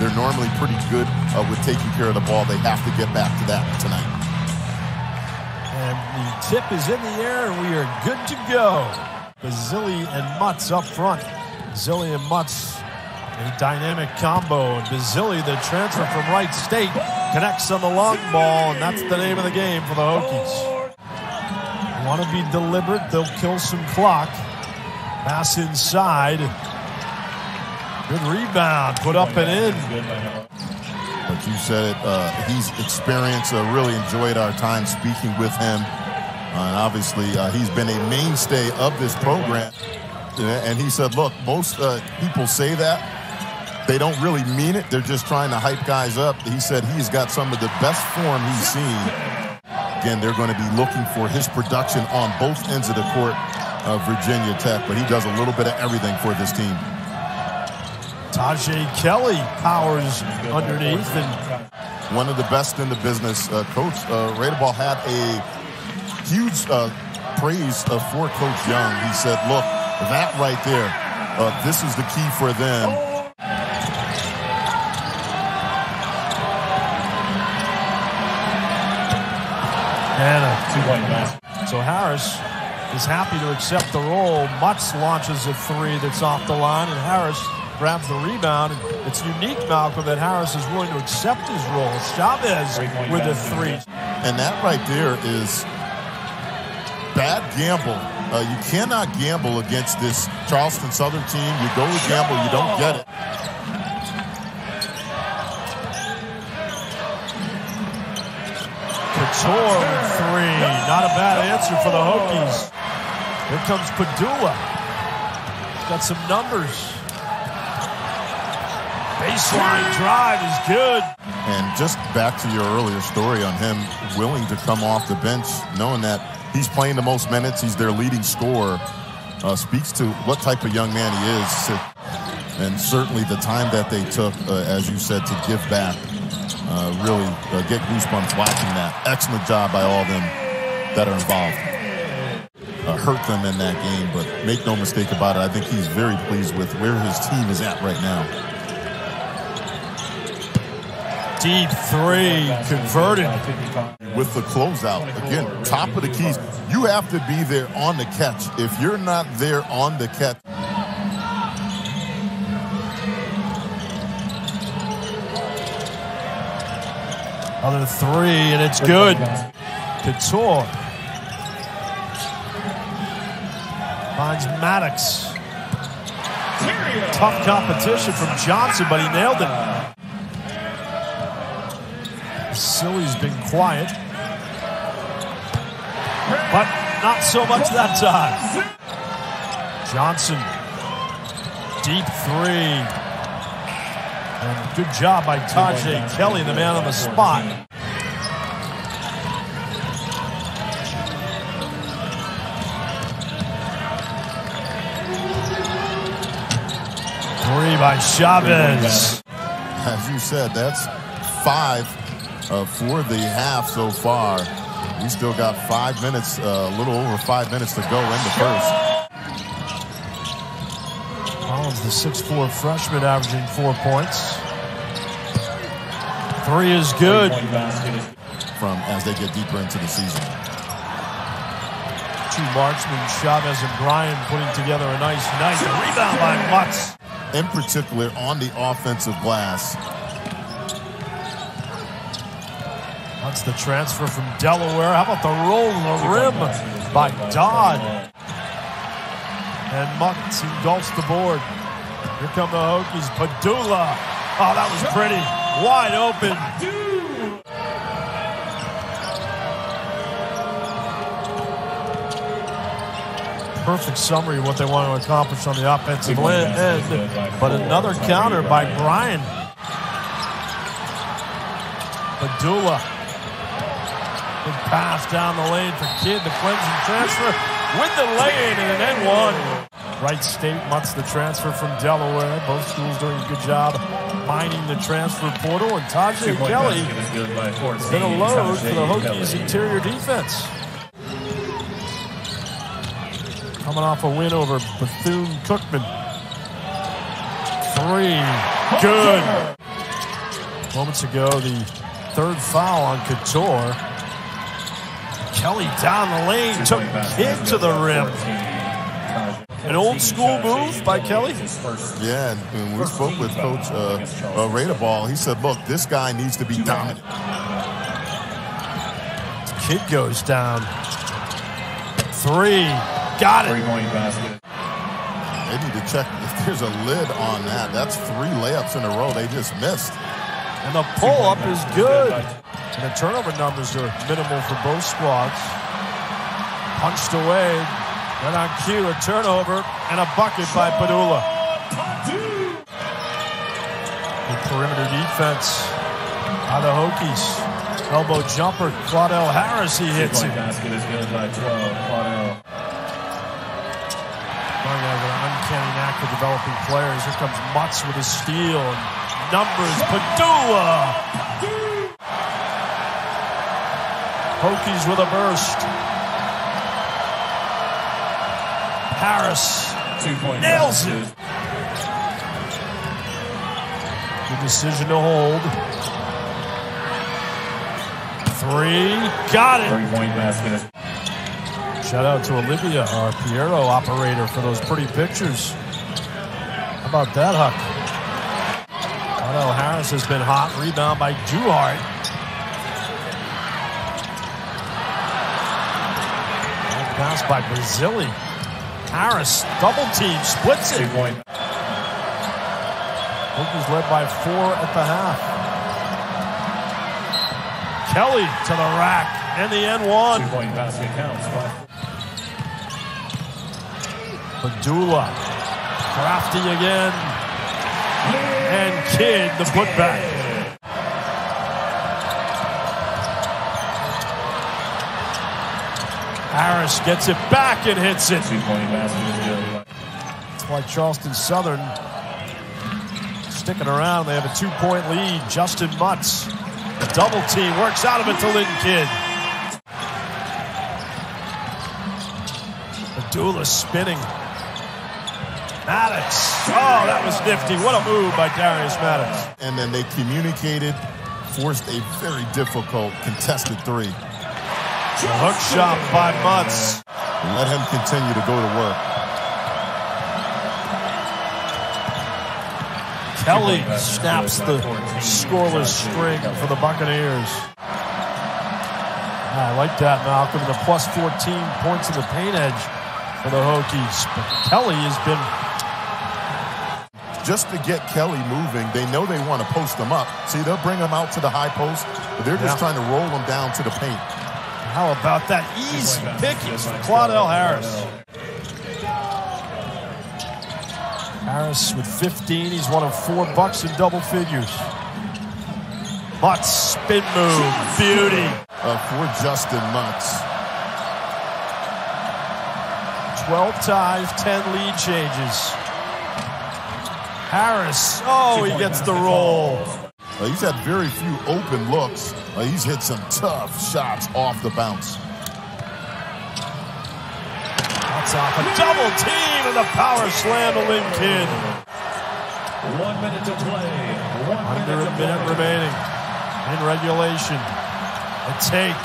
They're normally pretty good uh, with taking care of the ball. They have to get back to that tonight. And the tip is in the air, and we are good to go. Basile and Mutts up front. Basile and Mutts, a dynamic combo. And Basile, the transfer from Wright State, connects on the long ball, and that's the name of the game for the Hokies. Want to be deliberate, they'll kill some clock. Pass inside. Good rebound, put up and in. But you said it, uh, he's experienced, uh, really enjoyed our time speaking with him. Uh, and obviously, uh, he's been a mainstay of this program. And he said, look, most uh, people say that. They don't really mean it. They're just trying to hype guys up. He said he's got some of the best form he's seen. Again, they're going to be looking for his production on both ends of the court of Virginia Tech, but he does a little bit of everything for this team. Tajay Kelly powers underneath. and One of the best in the business. Uh, Coach uh, Radebaugh had a huge uh, praise uh, for Coach Young. He said, look, that right there, uh, this is the key for them. And a two-point So Harris is happy to accept the role. Mutts launches a three that's off the line, and Harris grabs the rebound. It's unique, Malcolm, that Harris is willing to accept his role. Chavez with a three. And that right there is bad gamble. Uh, you cannot gamble against this Charleston Southern team. You go to gamble, you don't get it. Cattoor three. Not a bad answer for the Hokies. Here comes Pedulla. Got some numbers. Baseline drive is good. And just back to your earlier story on him willing to come off the bench, knowing that he's playing the most minutes, he's their leading scorer, uh, speaks to what type of young man he is. And certainly the time that they took, uh, as you said, to give back, uh, really uh, get goosebumps watching that. Excellent job by all of them that are involved. Uh, hurt them in that game, but make no mistake about it, I think he's very pleased with where his team is at right now. Deep three converted. with the closeout. Again, top of the keys. You have to be there on the catch. If you're not there on the catch, Other three, and it's good. Cattoor finds Maddox. Tough competition from Johnson, but he nailed it. Silly's been quiet, but not so much that time. Johnson, deep three. And good job by Tajay Kelly, the man on the spot. Three by Chavez. as you said, that's five uh, for the half so far. We still got five minutes, uh, a little over five minutes to go in the first. Collins, the 6'4 freshman, averaging four points. Three is good. From as they get deeper into the season. Two marksmen, Chavez and Bryan, putting together a nice night. Rebound by Mutts. In particular, on the offensive glass, That's the transfer from Delaware. How about the roll to the rim by Dodd? And Mutts engulfs the board. Here come the Hokies. Pedulla. Oh, that was pretty. Wide open. Perfect summary of what they want to accomplish on the offensive end. But another counter by Bryan. Pedulla. Pass down the lane for Kidd, the Clemson transfer with the lane and an N1. Wright State Mutts the transfer from Delaware. Both schools doing a good job mining the transfer portal. And Tajay Kelly has been a load for the Hokies interior defense. Coming off a win over Bethune Cookman. Three. Good. Moments ago, the third foul on Cattoor. Kelly down the lane, took Kidd to the rim. An old school move by Kelly. Yeah, and, we spoke with Coach uh, uh. He said, look, this guy needs to be dominant. Kidd goes down. Three. Got it. They need to check if there's a lid on that. That's three layups in a row they just missed. And the pull up is good. And the turnover numbers are minimal for both squads. Punched away. Right on cue, a turnover and a bucket by Pedulla. Good perimeter defense by the Hokies. Elbow jumper, Claudell Harris, he hits it. Basket is good by 12. Claudell. Going have an uncanny knack for developing players. Here comes Mutts with a steal. Numbers, Pedulla. Hokies with a burst. Harris nails it. Good decision to hold. Three, got it. Three point basket. Shout out to Olivia, our Piero operator, for those pretty pictures. How about that, Huck? Otto Harris has been hot. Rebound by Duhart. Pass by Basile. Harris, double team, splits it. point. Hokies led by four at the half. Kelly to the rack and the N one. Two point basket counts. Pedulla. Crafty again. And Kidd the putback. Harris gets it back and hits it. Two point basket is good. That's why Charleston Southern sticking around. They have a two-point lead. Justyn Mutts, the double team, works out of it to Linton Kidd. Pedulla spinning. Maddox. Oh, that was nifty. What a move by Darius Maddox. And then they communicated, forced a very difficult contested three. Hook shot by Mutts. Let him continue to go to work. Kelly snaps the scoreless string for the Buccaneers. I like that, Malcolm. The plus 14 points in the paint edge for the Hokies. But Kelly has been Just to get Kelly moving, they know they want to post him up. See, they'll bring him out to the high post, but they're just Yeah. trying to roll him down to the paint. How about that easy pickings for Claudell Harris? Harris with 15. He's one of four bucks in double figures. Mutts spin move. Beauty. Uh, for Justyn Mutts. 12 ties, 10 lead changes. Harris. Oh, he gets the roll. Uh, he's had very few open looks. Uh, he's hit some tough shots off the bounce. That's off a double team and the power slam to Lincoln. One minute to play. One Under minute a to minute play. remaining in regulation. A take.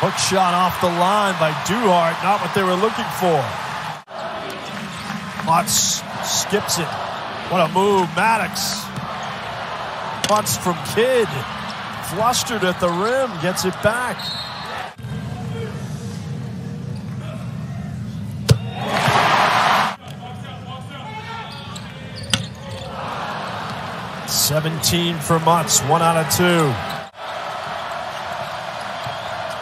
Hook shot off the line by Duhart. Not what they were looking for. Mutts skips it. What a move. Maddox. Mutts from Kidd. Flustered at the rim. Gets it back. Seventeen for Mutts. One out of two.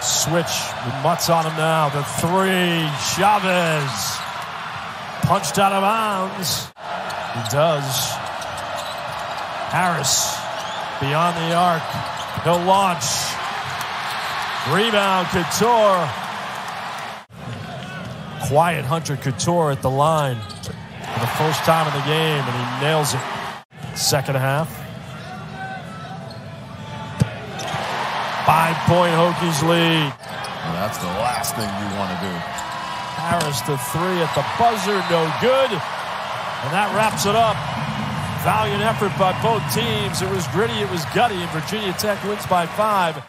Switch with Mutts on him now. The three. Chavez. Punched out of bounds. He does. Harris beyond the arc. He'll launch. Rebound, Cattoor. Quiet Hunter Cattoor at the line for the first time in the game, and he nails it. Second half. Five point Hokies lead. Well, that's the last thing you want to do. Harris the three at the buzzer, no good. And that wraps it up Valiant effort by both teams. It was gritty, it was gutty, and Virginia Tech wins by five.